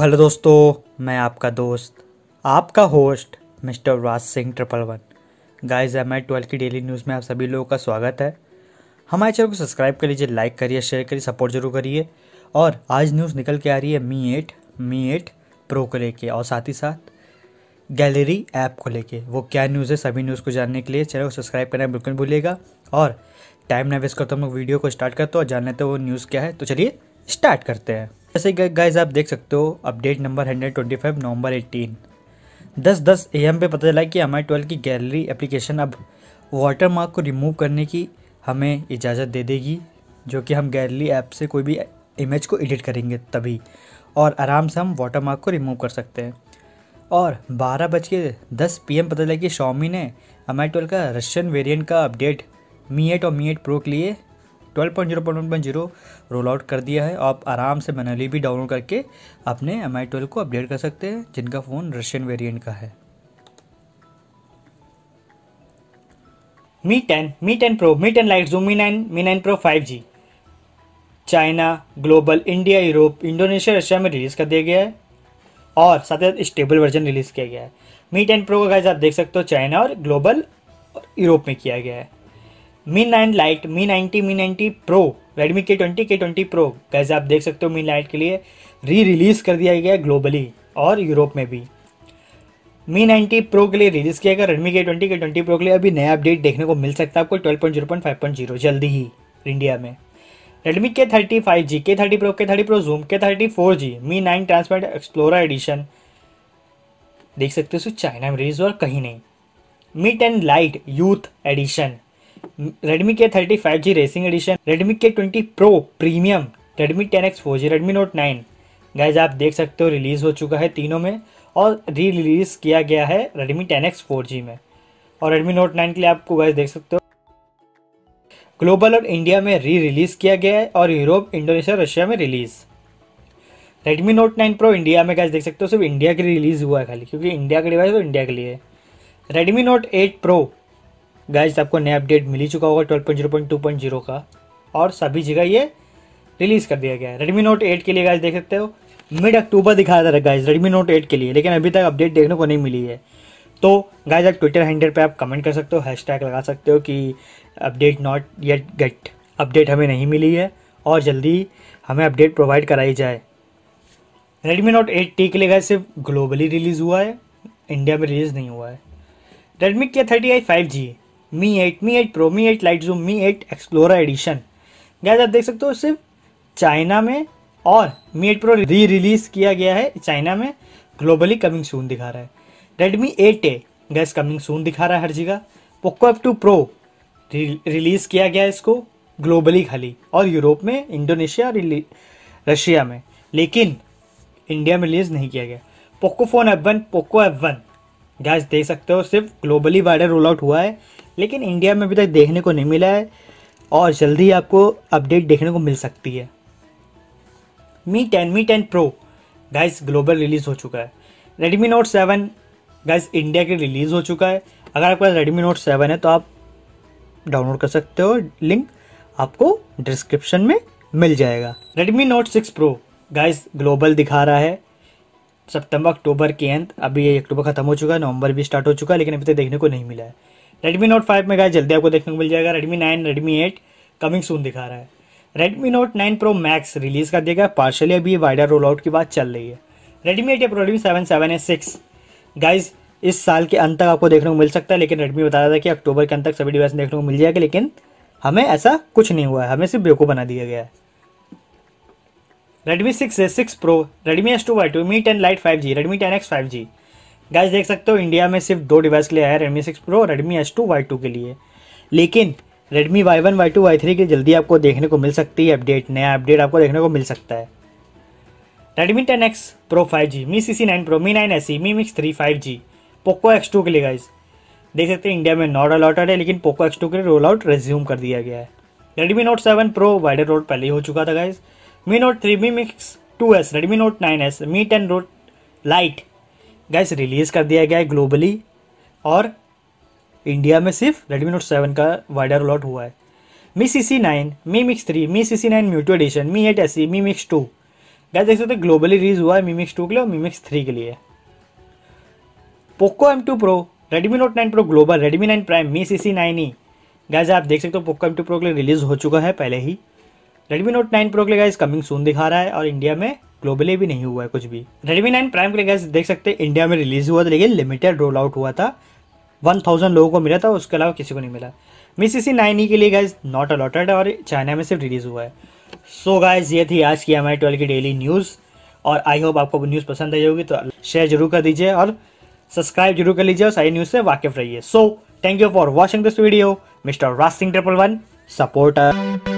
Hello दोस्तों, मैं आपका दोस्त, आपका host, mister Raj Singh triple one. Guys, M I twelve की डेली न्यूज़ में आप सभी लोगों का स्वागत है। हमारे चैनल को सब्सक्राइब कर लीजिए, लाइक करिए, शेयर करिए, सपोर्ट ज़रूर करिए। और आज न्यूज़ निकल के आ रही है Mi eight Mi eight pro को लेके और साथ ही साथ गैलरी ऐप को लेके। वो क्या न्यूज़ है, सभी न्यूज़ को जानने के लिए चैनल को सब्सक्राइब करना बिल्कुल भूलिएगा। और टाइम ना वेस्ट करते हम लोग वीडियो को स्टार्ट करते हो और जान लेते हो वो न्यूज़ क्या है। तो चलिए स्टार्ट करते हैं। जैसे गाइज़ आप देख सकते हो update number hundred twenty five November eighteen दस दस एम पे पता चला कि आई ट्वेल्व की गैलरी एप्लीकेशन अब वाटर मार्क को रिमूव करने की हमें इजाज़त दे देगी, जो कि हम गैलरी ऐप से कोई भी इमेज को एडिट करेंगे तभी, और आराम से हम वाटर मार्क को रिमूव कर सकते हैं। और बारह बज के दस पी पता चला कि शॉमी ने आई ट्वेल्व का रशियन वेरिएंट का अपडेट मी एट और मी एट प्रो के लिए twelve point zero point one point zero roll out कर दिया है। आप आराम से मैनुअली भी डाउनलोड करके अपने एम आई को अपडेट कर सकते हैं, जिनका फ़ोन रशियन वेरिएंट का है। Mi ten Mi ten pro Mi ten lite zoom Mi nine Mi nine pro five G China global India Europe Indonesia Russia में रिलीज़ कर दिया गया है और साथ ही साथ स्टेबल वर्जन रिलीज़ किया गया है। मी टेन प्रो का गाइज़ आप देख सकते हो चाइना और ग्लोबल यूरोप में किया गया है। Mi nine lite Mi ninety Mi ninety pro Redmi K twenty K twenty pro guys आप देख सकते हो मी लाइट के लिए री रिलीज़ कर दिया गया ग्लोबली और यूरोप में भी। मी नाइनटी प्रो के लिए रिलीज़ किया गया Redmi K twenty K twenty pro के लिए अभी नया अपडेट देखने को मिल सकता है आपको twelve point zero point five point zero जल्दी ही इंडिया में। Redmi K thirty five G K thirty pro K thirty pro zoom K thirty four G Mi nine transparent explorer edition देख सकते हो चाइना में रिलीज़ और कहीं नहीं। Mi ten lite youth edition Redmi K thirty five G racing edition Redmi K twenty pro premium Redmi ten X four G Redmi note nine guys आप देख सकते हो रिलीज़ हो चुका है तीनों में और री रिलीज़ किया गया है Redmi ten X four G में। और रेडमी नोट नाइन के लिए आपको गाइज़ देख सकते हो। ग्लोबल और इंडिया में री रिलीज़ किया गया है और यूरोप इंडोनेशिया रशिया में release Redmi note nine pro India में गाइज़ देख सकते हो, सिर्फ़ इंडिया के लिए रिलीज़ हुआ है खाली, क्योंकि इंडिया का डिवाइस तो इंडिया के लिए Redmi note eight pro guys आपको नया अपडेट मिल ही चुका होगा twelve point zero point two point zero का। और सभी जगह ये रिलीज़ कर दिया गया है। रेडमी नोट एट के लिए गाइज़ देख सकते हो। मिड अक्टूबर दिखाया है गाइज़ रेडमी नोट एट के लिए, लेकिन अभी तक अपडेट देखने को नहीं मिली है। तो गाइज़ आप ट्विटर हैंडल पे आप कमेंट कर सकते हो हैश लगा सकते हो कि update not yet get update हमें नहीं मिली है और जल्दी हमें अपडेट प्रोवाइड कराई जाए। रेडमी नोट एट टी के लिए गाइज़ सिर्फ़ ग्लोबली रिलीज़ हुआ है इंडिया में रिलीज़ नहीं हुआ है। Redmi K thirty I five G Mi eight Mi eight pro, Mi eight, lite zoom, Mi eight, explorer edition. Guys, आप देख सकते हो, सिर्फ़ चाइना में और Mi eight pro re release किया गया है, चाइना में ग्लोबली कमिंग सून दिखा रहा है। Redmi eight A guys coming soon दिखा रहा है हर जगह। Poco F two pro release किया गया है इसको ग्लोबली खाली, और यूरोप में, इंडोनेशिया रशिया में, लेकिन इंडिया में रिलीज़ नहीं किया गया। Poco phone F one Poco F one guys, देख सकते हो, सिर्फ़ ग्लोबली वाइडर रोल आउट हुआ है। लेकिन इंडिया में अभी तक देखने को नहीं मिला है और जल्दी आपको अपडेट देखने को मिल सकती है। Mi ten Mi ten pro guys global release हो चुका है। Redmi note seven guys India के रिलीज़ हो चुका है। अगर आपके पास रेडमी नोट सेवन है तो आप डाउनलोड कर सकते हो। लिंक आपको डिस्क्रिप्शन में मिल जाएगा। Redmi note six pro guys global दिखा रहा है। सितंबर अक्टूबर के अंत, अभी ये अक्टूबर खत्म हो चुका है नवंबर भी स्टार्ट हो चुका है, लेकिन अभी तक देखने को नहीं मिला है। रेडमी नोट फाइव में गाय जल्दी आपको देखने को मिल जाएगा। Redmi nine Redmi eight coming soon दिखा रहा है। Redmi note nine pro max release कर दिया गया। पार्शली अभी वाइडर रोल आउट की बात चल रही है। रेडमी एट या Redmi seven seven A six guys इस साल के अंत तक आपको देखने को मिल सकता है, लेकिन रेडमी बता रहा था कि अक्टूबर के अंत तक सभी डिवाइस देखने को मिल जाएगा, लेकिन हमें ऐसा कुछ नहीं हुआ है। हमें सिर्फ़ बेको बना दिया गया है। Redmi six A six pro Redmi S two Y two Mi ten lite five G Redmi ten X five G guys देख सकते हो इंडिया में सिर्फ़ दो डिवाइस के लिए आया Redmi six pro Redmi S two Y two के लिए। लेकिन Redmi Y one Y two Y three की जल्दी आपको देखने को मिल सकती है अपडेट नया अपडेट आपको देखने को मिल सकता है। Redmi ten X pro five G Mi C C nine pro Mi nine S C Mi mix three five G Poco X two के लिए गाइज़ देख सकते हैं इंडिया में नॉट अलॉटेड है, लेकिन पोको एक्स टू के लिए रोल आउट रेज्यूम कर दिया गया है। Redmi note seven pro wider road पहले ही हो चुका था guys Mi note three Mi mix two S Redmi note nine S Mi ten road lite guys release कर दिया गया है ग्लोबली और इंडिया में सिर्फ़ रेडमी नोट सेवन का वाइडर लॉट हुआ है। Mi C C nine Mi mix three Mi C C nine Meitu edition Mi eight S Mi mix two guys देख सकते ग्लोबली रिलीज़ हुआ है मी मिक्स टू के लिए और मी मिक्स थ्री के लिए। Poco M two pro Redmi note nine pro global Redmi nine prime Mi C C nine E guys आप देख सकते हो पोको एम टू प्रो के लिए रिलीज़ हो चुका है पहले ही। रेडमी नोट नाइन प्रो के लिए गैस कमिंग सून दिखा रहा है और इंडिया में ग्लोबली भी नहीं हुआ है कुछ भी। रेडमी नाइन प्राइम के लिए गैस देख सकते हैं इंडिया में रिलीज़ हुआ था, लेकिन लिमिटेड रोल आउट हुआ था। वन थाउज़ेंड लोगों को मिला था, उसके अलावा किसी को नहीं मिला। मी सी सी नाइन ई के लिए गैस नॉट अलॉटेड और चाइना में सिर्फ़ रिलीज़ हुआ है। सो so गाइज़ ये थी आज की एम आई की डेली न्यूज़ और आई होप आपको न्यूज़ पसंद आई होगी तो शेयर ज़रूर कर दीजिए और सब्सक्राइब ज़रूर कर लीजिए और सारी न्यूज़ से वाकिफ रहिए। So thank you for watching this video mister Raj Singh triple one supporter